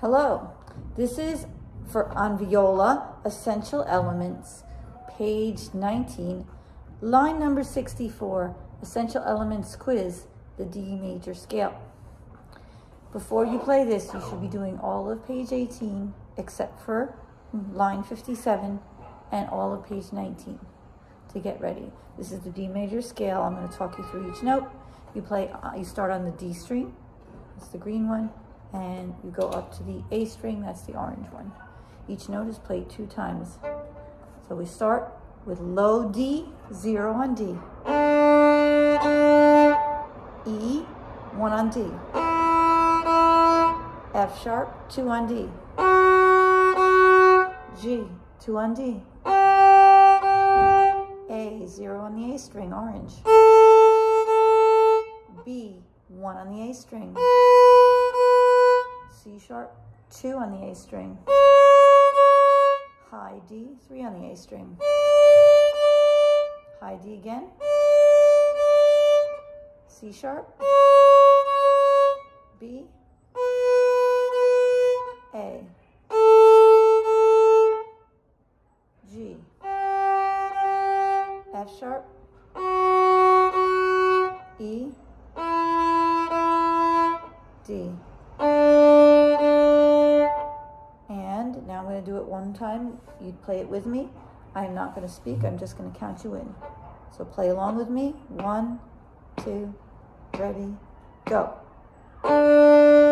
Hello, this is for on viola, essential elements, page 19, line number 64, essential elements quiz, the D major scale. Before you play this, you should be doing all of page 18 except for line 57 and all of page 19 to get ready. This is the D major scale. I'm going to talk you through each note. You play, uh, you start on the D string, that's the green one and you go up to the A string, that's the orange one. Each note is played two times. So we start with low D, zero on D. E, one on D. F sharp, two on D. G, two on D. A, zero on the A string, orange. B, one on the A string. C sharp, two on the A string. High D, three on the A string. High D again. C sharp. B. A. G. F sharp. Going to do it one time. You'd play it with me. I'm not going to speak. I'm just going to count you in. So play along with me. One, two, ready, go.